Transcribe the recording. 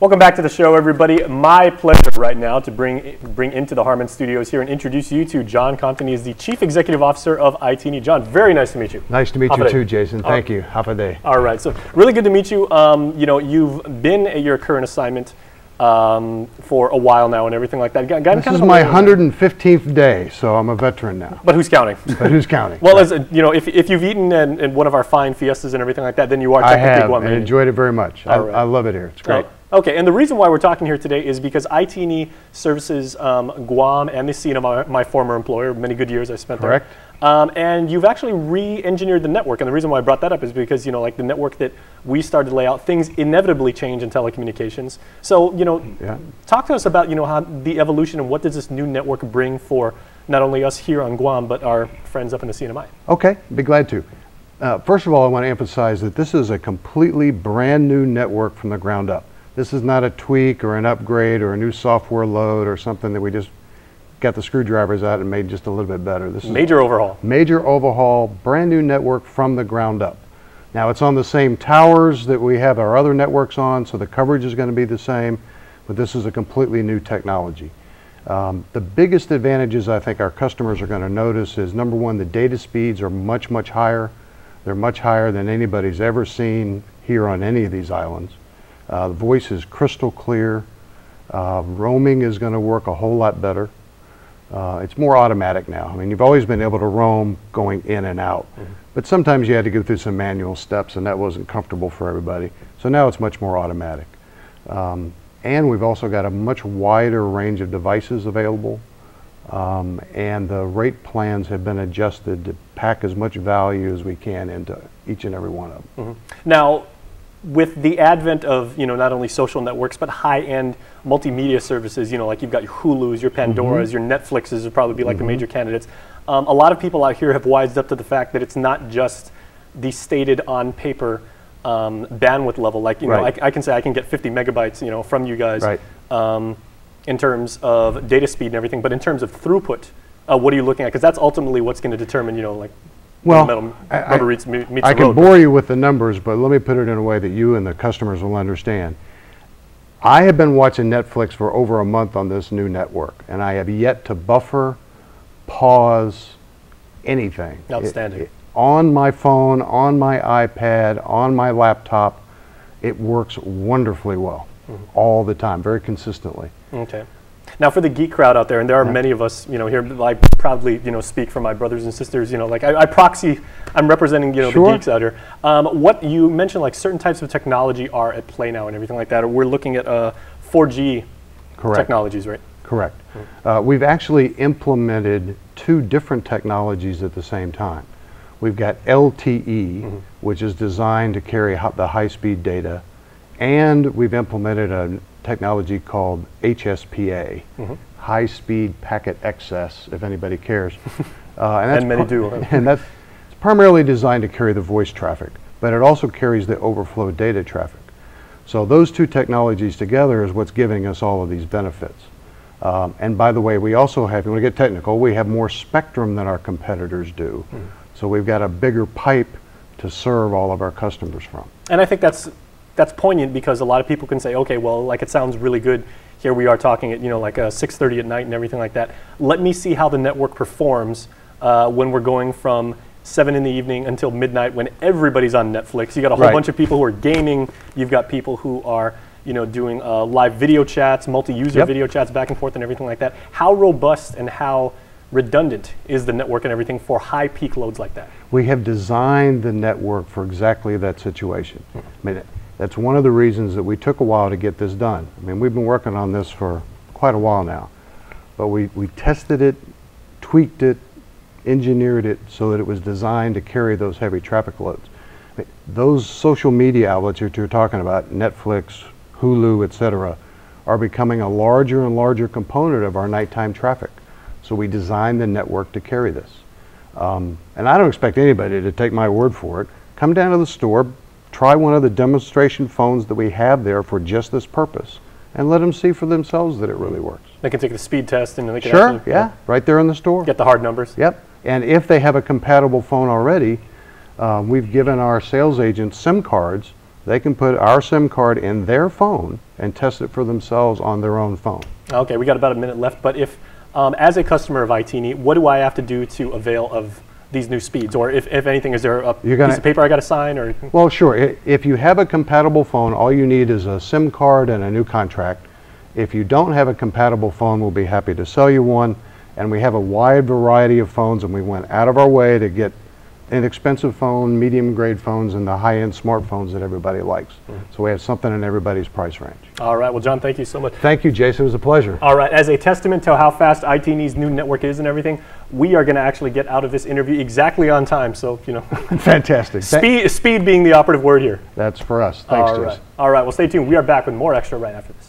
Welcome back to the show, everybody. My pleasure right now to bring bring into the Harmon Studios here and introduce you to John Compton. He is the Chief Executive Officer of IT&E. John, very nice to meet you. Nice to meet Hafa you too, Jason. Thank you. Have a day. All right, so really good to meet you. Um, you know, you've been at your current assignment um, for a while now and everything like that. Got- gotten This kind is of my lay of that. 115th day, so I'm a veteran now. But who's counting? But who's counting? well, as a, you know, if, if you've eaten in, in one of our fine fiestas and everything like that, then you are I have and enjoyed it very much. I, right. I love it here. It's great. Okay, and the reason why we're talking here today is because IT&E services um, Guam and the CNMI, my former employer. Many good years I spent Correct. there. Um, and you've actually re-engineered the network. And the reason why I brought that up is because you know, like the network that we started to lay out, things inevitably change in telecommunications. So you know, Yeah. talk to us about you know how the evolution and what does this new network bring for not only us here on Guam but our friends up in the CNMI. Okay, be glad to. Uh, first of all, I want to emphasize that this is a completely brand new network from the ground up. This is not a tweak or an upgrade or a new software load or something that we just got the screwdrivers out and made just a little bit better. This is Major overhaul. major overhaul, brand new network from the ground up. Now it's on the same towers that we have our other networks on, so the coverage is going to be the same, but this is a completely new technology. Um, the biggest advantages I think our customers are going to notice is number one, the data speeds are much, much higher. They're much higher than anybody's ever seen here on any of these islands. Uh, the voice is crystal clear. Uh, roaming is going to work a whole lot better. Uh, it's more automatic now. I mean, you've always been able to roam going in and out, but sometimes you had to go through some manual steps, and that wasn't comfortable for everybody. So now it's much more automatic. Um, and we've also got a much wider range of devices available, um, and the rate plans have been adjusted to pack as much value as we can into each and every one of them. Now, with the advent of you know not only social networks but high-end multimedia services, you know like you've got your Hulu's, your Pandoras, your Netflixes would probably be like the major candidates. Um, a lot of people out here have wised up to the fact that it's not just the stated on paper um, bandwidth level. Like you know, Right. I, I can say I can get 50 megabytes, you know, from you guys. Right. Um, in terms of data speed and everything, but in terms of throughput, uh, what are you looking at? Because that's ultimately what's going to determine, you know, like Well, I- meets, meets I can road. bore you with the numbers, but let me put it in a way that you and the customers will understand. I have been watching Netflix for over a month on this new network, and I have yet to buffer, pause, anything. It- Outstanding. it- on my phone, on my iPad, on my laptop, it works wonderfully well Mm-hmm. all the time, very consistently. Okay. Now, for the geek crowd out there, and there are many of us, you know, here. I proudly, you know, speak for my brothers and sisters. You know, like I, I proxy, I'm representing, you know, the geeks out here. Um, what you mentioned, like certain types of technology are at play now and everything like that. We're looking at uh, 4G Correct. technologies, right? Correct. Uh, we've actually implemented two different technologies at the same time. We've got LTE, which is designed to carry the high-speed data, and we've implemented a technology called HSPA, High-Speed Packet Access, if anybody cares. Uh, And many pri- do. And that's primarily designed to carry the voice traffic, but it also carries the overflow data traffic. So those two technologies together is what's giving us all of these benefits. Um, and by the way, we also have, you want to get technical, we have more spectrum than our competitors do. So we've got a bigger pipe to serve all of our customers from. And I think that's that's poignant because a lot of people can say, okay, well, like it sounds really good. Here we are talking at you know like uh, 6:30 at night and everything like that. Let me see how the network performs uh, when we're going from seven in the evening until midnight when everybody's on Netflix. You got a whole Right. bunch of people who are gaming. You've got people who are you know doing uh, live video chats, multi-user Yep. video chats back and forth and everything like that. How robust and how redundant is the network and everything for high peak loads like that? We have designed the network for exactly that situation. I mean, that's one of the reasons that we took a while to get this done. I mean, we've been working on this for quite a while now. But we, we tested it, tweaked it, engineered it so that it was designed to carry those heavy traffic loads. I mean, Those social media outlets that you're talking about, Netflix, Hulu, etc., are becoming a larger and larger component of our nighttime traffic. So we designed the network to carry this. Um, and I don't expect anybody to take my word for it. Come down to the store, try one of the demonstration phones that we have there for just this purpose, and let them see for themselves that it really works. They can take the speed test and they can Sure, actually yeah, right there in the store. get the hard numbers. Yep. And if they have a compatible phone already, um, we've given our sales agents SIM cards they can put our SIM card in their phone and test it for themselves on their own phone. Okay, we got about a minute left, but if, um, as a customer of IT&E, what do I have to do to avail of these new speeds? Or if, if anything, is there a piece of paper I got to sign or? Well, sure. If you have a compatible phone, all you need is a SIM card and a new contract. If you don't have a compatible phone, we'll be happy to sell you one. And we have a wide variety of phones, and we went out of our way to get inexpensive phone, medium grade phones, and the high-end smartphones that everybody likes. Mm-hmm. So we have something in everybody's price range. All right, well, John, thank you so much. Thank you, Jason. It was a pleasure. All right, as a testament to how fast IT&E's new network is and everything, we are going to actually get out of this interview exactly on time. So, you know, Fantastic. Speed, speed being the operative word here. That's for us. Thanks, All Jason. All right, well, stay tuned. We are back with more extra right after this.